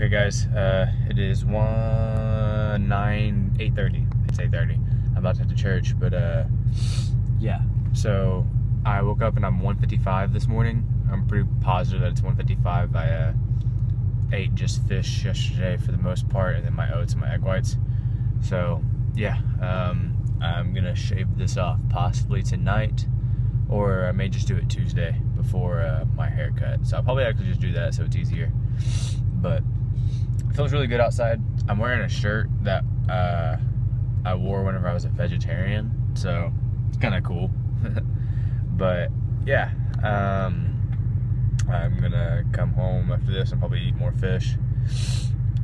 Okay, guys, uh, it is one nine eight thirty. It's eight thirty. I'm about to head to church, but uh, yeah. So I woke up and I'm 155 this morning. I'm pretty positive that it's 155. I uh, ate just fish yesterday for the most part, and then my oats and my egg whites. So yeah, um, I'm gonna shave this off possibly tonight, or I may just do it Tuesday before uh, my haircut. So I'll probably actually just do that so it's easier. But feels really good outside. I'm wearing a shirt that uh, I wore whenever I was a vegetarian, so it's kind of cool. but yeah, um, I'm gonna come home after this and probably eat more fish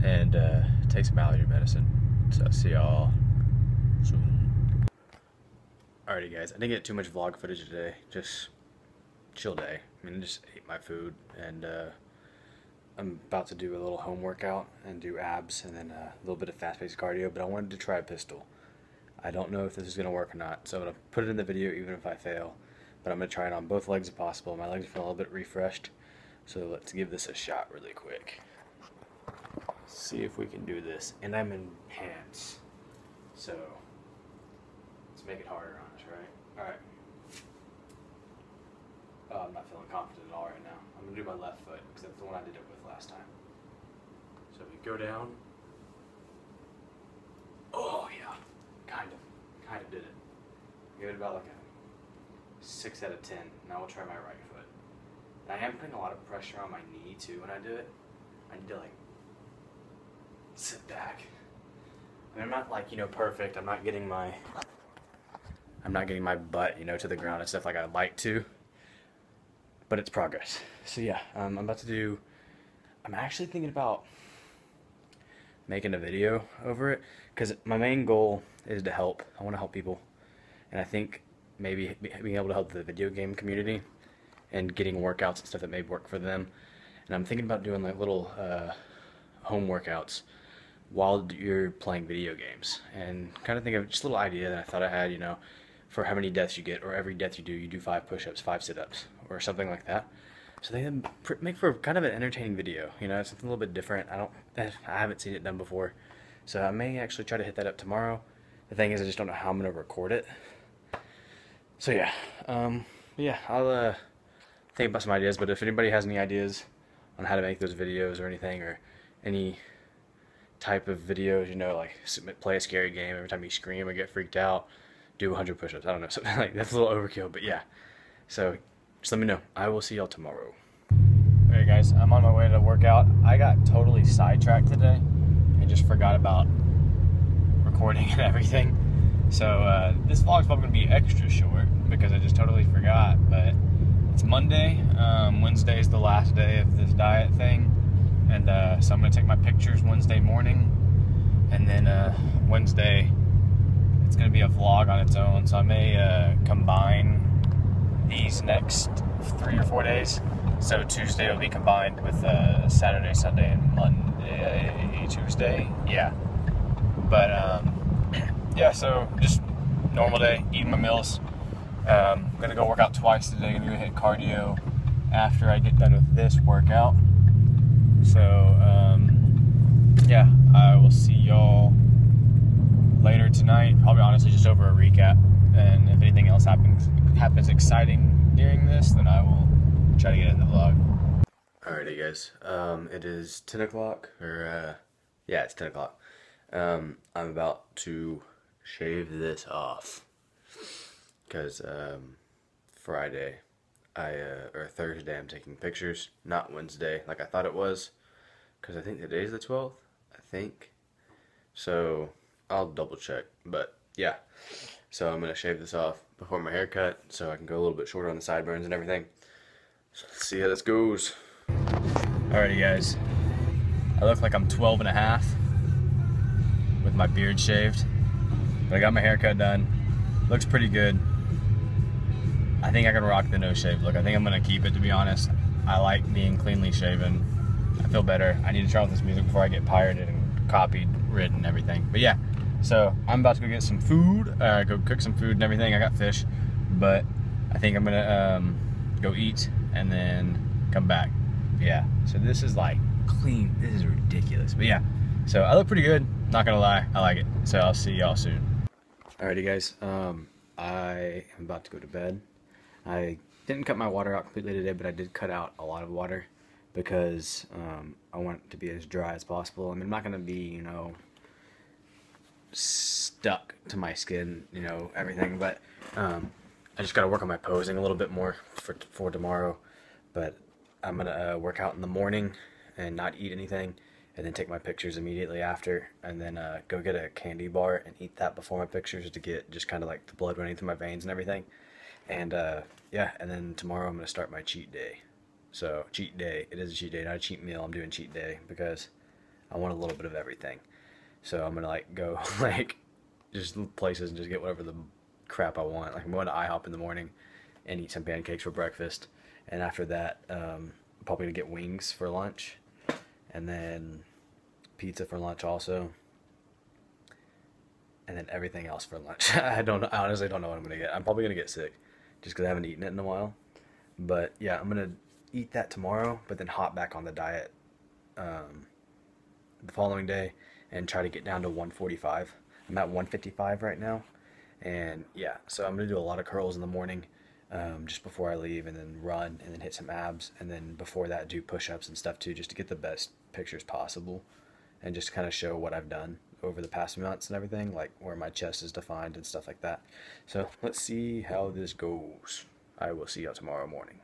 and uh, take some allergy medicine. So see y'all soon. Alrighty guys, I didn't get too much vlog footage today. Just chill day. I mean, just ate my food and uh, I'm about to do a little home workout and do abs and then a little bit of fast-paced cardio, but I wanted to try a pistol. I don't know if this is going to work or not, so I'm going to put it in the video even if I fail, but I'm going to try it on both legs if possible. My legs feel a little bit refreshed, so let's give this a shot really quick. See if we can do this. And I'm in pants, so let's make it harder on us, right? Alright. Oh, I'm not feeling confident at all right now. To do my left foot, because that's the one I did it with last time. So we go down. Oh yeah, kind of, kind of did it. Give it about like a six out of ten. Now we'll try my right foot. And I am putting a lot of pressure on my knee too when I do it. I need to like sit back. I mean, I'm not like you know perfect. I'm not getting my I'm not getting my butt you know to the ground and stuff like I'd like to. But it's progress. So yeah, um, I'm about to do. I'm actually thinking about making a video over it because my main goal is to help. I want to help people, and I think maybe being able to help the video game community and getting workouts and stuff that may work for them. And I'm thinking about doing like little uh, home workouts while you're playing video games and kind of think of just a little idea that I thought I had, you know, for how many deaths you get, or every death you do, you do five push-ups, five sit-ups, or something like that. So they make for kind of an entertaining video. You know, something a little bit different. I don't, I haven't seen it done before, so I may actually try to hit that up tomorrow. The thing is, I just don't know how I'm gonna record it. So yeah, um, yeah, I'll uh, think about some ideas. But if anybody has any ideas on how to make those videos or anything, or any type of videos, you know, like play a scary game every time you scream or get freaked out, do 100 push-ups. I don't know, something like that's a little overkill, but yeah. So just let me know. I will see y'all tomorrow. Alright guys, I'm on my way to workout. I got totally sidetracked today and just forgot about recording and everything. So uh, this vlog's probably to be extra short because I just totally forgot. But it's Monday. Um, Wednesday is the last day of this diet thing. And uh, so I'm to take my pictures Wednesday morning. And then uh, Wednesday, it's to be a vlog on its own. So I may uh, combine these next three or four days. So Tuesday will be combined with uh, Saturday, Sunday, and Monday, Tuesday. Yeah. But um, yeah, so just normal day, eating my meals. Um, I'm gonna go work out twice today. I'm Gonna go hit cardio after I get done with this workout. So um, yeah, I will see y'all later tonight. Probably honestly just over a recap. And if anything else happens happens exciting during this, then I will try to get in the vlog. Alrighty guys, um, it is 10 o'clock, or uh, yeah, it's 10 o'clock. Um, I'm about to shave this off because um, Friday, I uh, or Thursday, I'm taking pictures, not Wednesday like I thought it was, because I think today's the 12th, I think. So I'll double check, but yeah. So I'm gonna shave this off before my haircut so I can go a little bit shorter on the sideburns and everything. So let's see how this goes. Alrighty guys, I look like I'm 12 and a half with my beard shaved. But I got my haircut done. Looks pretty good. I think I can rock the no shave look. I think I'm gonna keep it to be honest. I like being cleanly shaven. I feel better. I need to try out this music before I get pirated and copied, written, everything. But yeah, so I'm about to go get some food, uh, go cook some food and everything. I got fish, but I think I'm gonna um, go eat and then come back. Yeah, so this is like clean. This is ridiculous. But yeah, so I look pretty good. Not gonna lie, I like it. So I'll see y'all soon. Alrighty, guys. Um, I am about to go to bed. I didn't cut my water out completely today, but I did cut out a lot of water because um, I want it to be as dry as possible. I mean, I'm not gonna be, you know, stuck to my skin, you know, everything, but um, I just gotta work on my posing a little bit more for for tomorrow. But I'm gonna uh, work out in the morning and not eat anything, and then take my pictures immediately after, and then uh, go get a candy bar and eat that before my pictures to get just kind of like the blood running through my veins and everything. And uh, yeah, and then tomorrow I'm gonna start my cheat day. So cheat day, it is a cheat day, not a cheat meal. I'm doing cheat day because I want a little bit of everything. So I'm gonna like go like just places and just get whatever the crap I want. Like I'm going to IHOP in the morning and eat some pancakes for breakfast, and after that, um, I'm probably gonna get wings for lunch, and then pizza for lunch also, and then everything else for lunch. I don't I honestly don't know what I'm gonna get. I'm probably gonna get sick, just because I haven't eaten it in a while. But yeah, I'm gonna eat that tomorrow, but then hop back on the diet um, the following day and try to get down to 145. I'm at 155 right now, and yeah, so I'm gonna do a lot of curls in the morning, um, just before I leave, and then run, and then hit some abs, and then before that do push-ups and stuff too, just to get the best pictures possible, and just kind of show what I've done over the past months and everything, like where my chest is defined and stuff like that. So let's see how this goes. I will see y'all tomorrow morning.